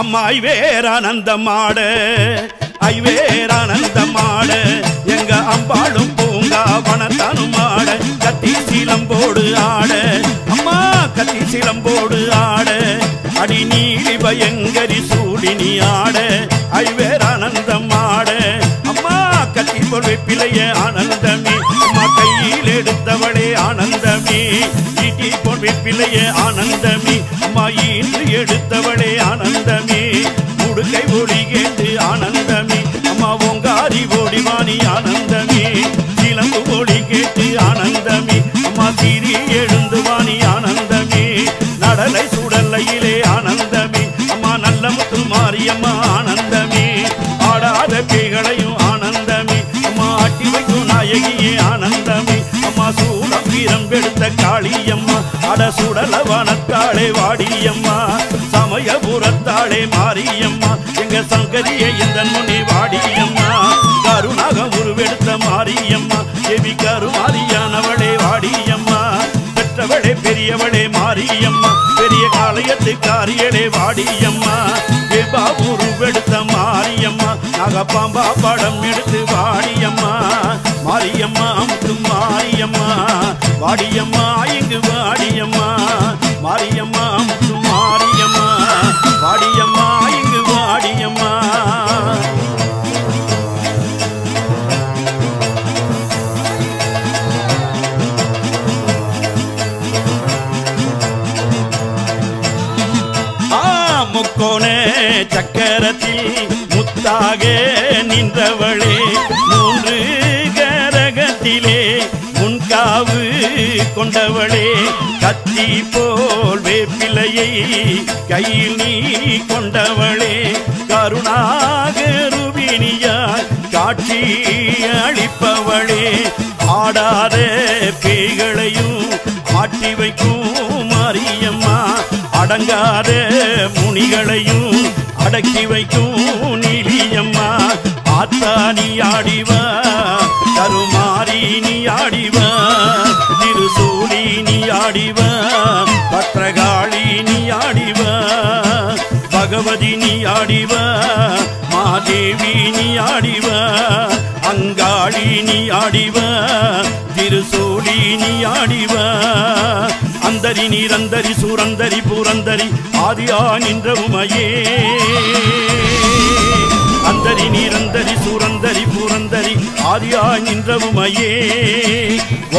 அம்மா ஐவேரானந்தமாட ஐவேரானந்தமாட எங்க அம்பாளும் பூங்கா வனத்தானும் ஆட. கத்தி சிலம்போடு ஆட. அம்மா கத்தி சிலம்போடு ஆட. அடி நீலி பயங்கரி சூடினி ஆட. ஐவேரானந்தம் ஆட அம்மா கத்தி பொருள் பிழைய ஆனந்தமே. அம்மா கையில் எடுத்தவளே ஆனந்தமே. ஈட்டி பொருள் பிழைய ஆனந்தமே எடுத்தவளே ஆனந்தமே. முடுக்கை ஒளி கேட்டு ஆனந்தமே. அம்மா ஓங்காரி ஓடிவாணி ஆனந்தமே. சிலம்பு ஒளி கேட்டு ஆனந்தமே. அம்மா சீரி எழுந்து வாணி ஆனந்தமே. நடலை சுடலையிலே ஆனந்தமே. அம்மா நல்ல முத்து மாரியம்மா ஆனந்தமே. ஆடாத பேகளையும் ஆனந்தமே. அம்மா ஆட்டி வைக்கும் நாயகியே ஆனந்தமே. அம்மா சூடம் வீரம் எடுத்த காளியம்மா. அட சுடல வனத்தாளே வாடியம்மா. புறத்தாளே மாரியம்மா. எங்க சங்கரியே இந்த முனி வாடியம்மா. கருணாக உருவெடுத்த மாரியம்மா. எவி கருமாரியானவளே வாடியம்மா. பெற்றவளே பெரியவளே மாரியம்மா. பெரிய காளையத்து காரியலே வாடியம்மா. தேவா உருவெடுத்த நாகப்பாம்பா படம் எடுத்து வாடியம்மா. மாரியம்மா முத்து மாரியம்மா வாடியம்மா இங்கு வாடியம்மா. மாரியம்மா முத்து மாரியம்மா வாடியம்மா இங்கு வாடியம்மா. ஆ, முக்கோணே சக்கரத்தில் முத்தாக நின்றவளே மூன்று கரகத்திலே முன்காவு கொண்டவளே கத்தி போல் வேப்பிலையை கையில் நீ கொண்டவளே கருணாக ரூபினியாய் காட்சி அளிப்பவளே ஆடாத பேய்களையும் ஆட்டி வைக்கும் மாரியம்மா அடங்காத முனிகளையும் அடக்கி வைக்கும் ஆத்தா நீ ஆடிவா கருமாரி நீ ஆடிவா திருசூடி நீ ஆடிவா பத்ரகாளி நீ ஆடிவா பகவதி நீ ஆடிவா மாதேவி நீ ஆடிவா அங்காளி நீ ஆடிவா திருசூடி நீ அந்தரி நீரந்தரி சூரந்தரி பூரந்தரி ஆதியா நின்ற உமையே. அந்தரி நீரந்தரி சூரந்தரி பூரந்தரி ஆதியா நின்றவுமையே.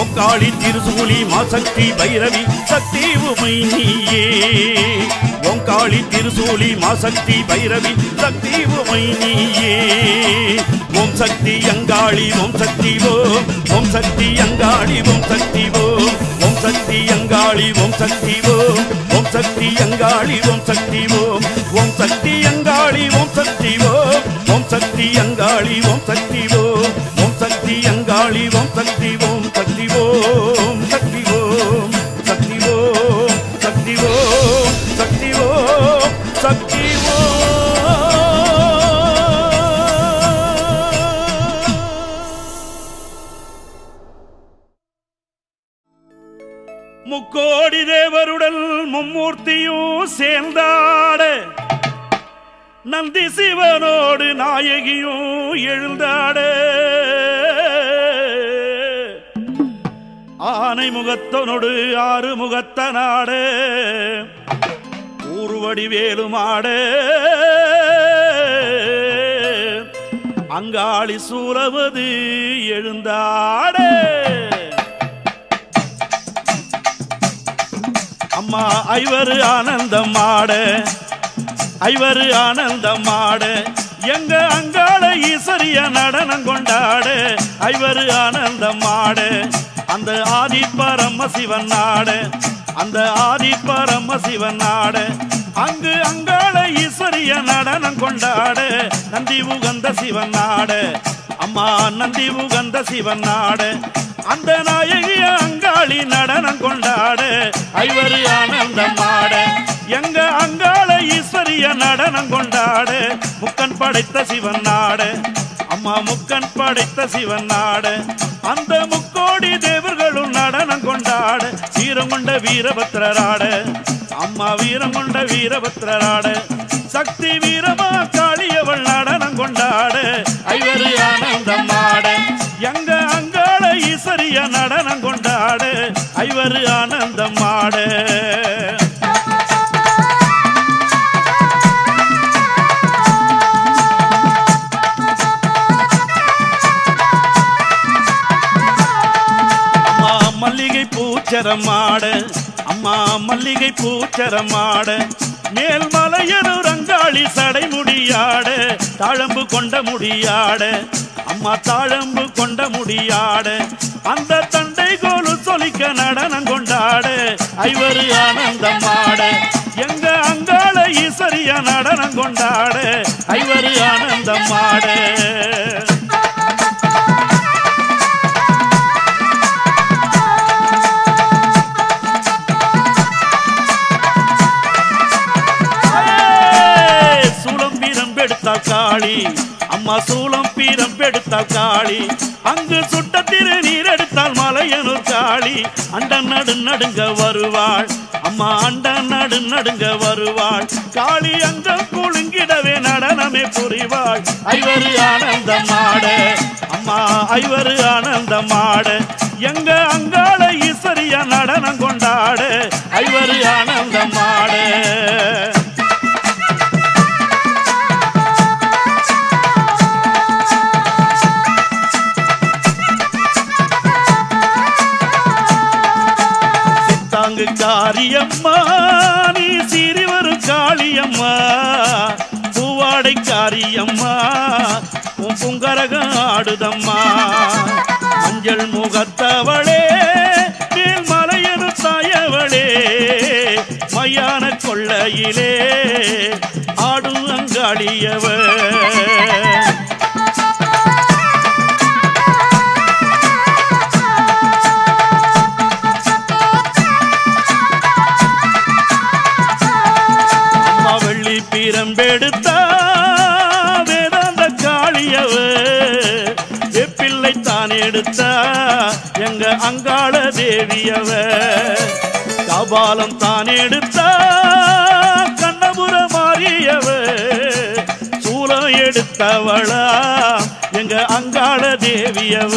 ஒக்காளி திருசூலி மாசக்தி பைரவி சக்தி உமை நீயே. ஒங்காளி திருசூலி மாசக்தி பைரவி சக்தி உமை நீயே. ஓம் சக்தி அங்காளி ஓம் சக்தி ஓம் ஓம் சக்தி அங்காளி ஓம் சக்தி ஓம் ஓம் சக்தி அங்காளி ஓம் சக்தி ஓம் ஓம் சக்தி அங்காளி ஓம் சக்தி ஓம் ஓம் சக்தி அங்காளி ஓம் சக்தி ஓம் ஓம் சக்தி அங்காளி ஓம் சக்தி ஓம் ஓம் சக்தி அங்காளி ஓம் சக்தி ஓம் சக்தி ஓம் சக்தி ஓம் சக்தி ஓம் சக்தி ஓம் சக்தி ஓம் சக்தி மும்மூர்த்தியும் சேர்ந்தாட. நந்தி சிவனோடு நாயகியும் எழுந்தாட. ஆனை முகத்தனோடு ஆறு முகத்தனாடு. ஊர்வடி வேலுமாடு. அங்காளி சூரவது எழுந்தாடே. அம்மா ஐவரு ஆனந்தம் ஆட ஐவரு ஆனந்தம் ஆட எங்க அங்காள ஈஸ்வரிய நடனம் கொண்டாட. ஐவரு ஆனந்தம் ஆட அந்த ஆதி பரம சிவன் நாட அந்த ஆதி பரம சிவன் நாட அங்கு அங்காள ஈஸ்வரிய நடனம் கொண்டாட. நந்தி உகந்த சிவன் நாட அம்மா நந்தி உகந்த சிவன் நாடு. அந்த நாயகிய அங்காளி நடனம் கொண்டாட. ஐவரு ஆனந்தம் ஆட எங்க அங்காள ஈஸ்வரிய நடனம் கொண்டாட. முக்கன் படைத்த சிவன் நாடு. அம்மா முக்கன் படைத்த சிவன் நாடு. அந்த முக்கோடி தேவர்களும் நடனம் கொண்டாட. சீர வீரம் கொண்ட வீரபத்திரராட அம்மா வீரம் கொண்ட வீரபத்திரராட சக்தி வீரமா காளியவள் நடனம் கொண்டாட. ஐவரு ஆனந்தம் எங்க அங்காள ஈஸ்வரிய நடனம் கொண்டாடு. ஐவரு ஆனந்தம் ஆட அம்மா மல்லிகை பூச்சரமாட. அம்மா மல்லிகை பூச்சரமாட. மேல் மலையனூர் அங்காளி சடை முடியாட தாழம்பு கொண்ட முடியாட. அம்மா தாழம்பு கொண்ட முடியாட அந்த தண்டை கோலு சொலிக்க நடனம் கொண்டாட ஐவரு ஆனந்தமாட எங்க அங்காள ஈஸ்வரிய நடனம் கொண்டாட ஐவரு ஆனந்தமாட ஏய், சூலம் காளி. அம்மா சூளம் பீரம் எடுத்தால் காளி. அங்கு சுட்ட திருநீர் எடுத்தால் மலையனூர் காளி. அண்ட நடு நடுங்க வருவாள். அம்மா அண்ட நடு நடுங்க வருவாள். காளி அங்க குழுங்கிடவே நடனமே புரிவாள். ஐவரு ஆனந்தமாட அம்மா ஐவரு ஆனந்தமாட எங்க அங்காள ஈஸ்வரிய நடனம் கொண்டாட. ஐவரு ஆனந்தமாட தாங்கு காரியம்மா நீ சிறுவரும் காளியம்மா. பூவாடை காரியம்மா உன் புங்கரகம் ஆடுதம்மா. மஞ்சள் முகத்தவளே மேல் மலையனு தாயவளே மையான கொள்ளையிலே ஆடும் அங்காளியவள் பீரம்பெடுத்தா வேதாந்த காளியவ. எப்பிள்ளை தான் எடுத்தா எங்க அங்காள தேவியவ. கபாலம் தான் எடுத்தா கண்ணபுர மாறியவ சூலம் எடுத்தவளா எங்க அங்காள தேவியவ.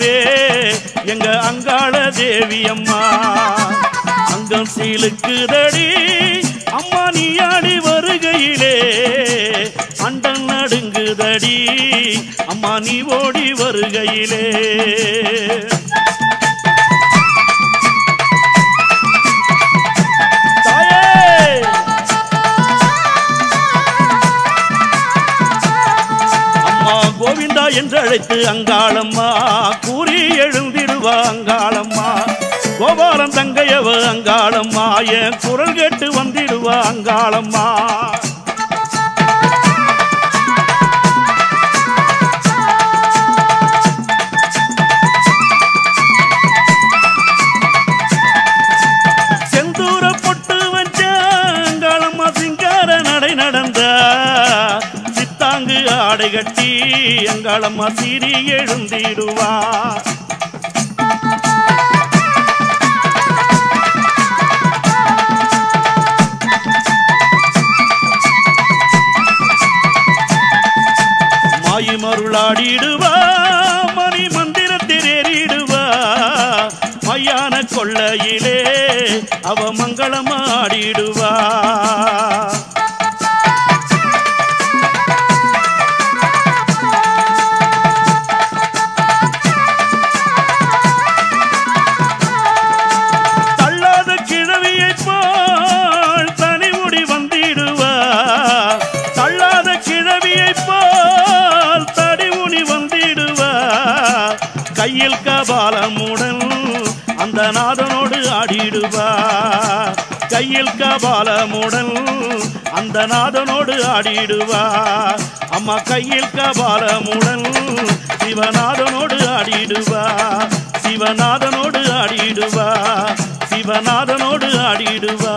அம்மாவே எங்க அங்காள தேவி அம்மா அங்கம் சீலுக்குதடி அம்மா நீ ஆடி வருகையிலே. அண்டம் நடுங்குதடி அம்மா நீ ஓடி வருகையிலே. அம்மா கோவிந்தா என்று அழைத்து அங்காளம்மா கோபாலம் தங்கையவ அங்காளம்மா என் குரல் கேட்டு வந்திடுவா அங்காளம்மா. செந்தூர பொட்டு வச்ச அங்காளம்மா சிங்கார நடை நடந்தா சித்தாங்கு ஆடை கட்டி அங்காளம்மா சீறி எழுந்திடுவா. மருளாடிடுவா மணி மந்திரத்தில் ஏறிடுவா. மையான கொள்ளையிலே அவ மங்களமாடிடுவா. கையில் கபாலமுடன் அந்த நாதனோடு ஆடிடுவா அந்த நாதனோடு ஆடிடுவா அம்மா கையில் கபாலமுடன் சிவநாதனோடு ஆடிடுவா சிவநாதனோடு ஆடிடுவா சிவநாதனோடு ஆடிடுவா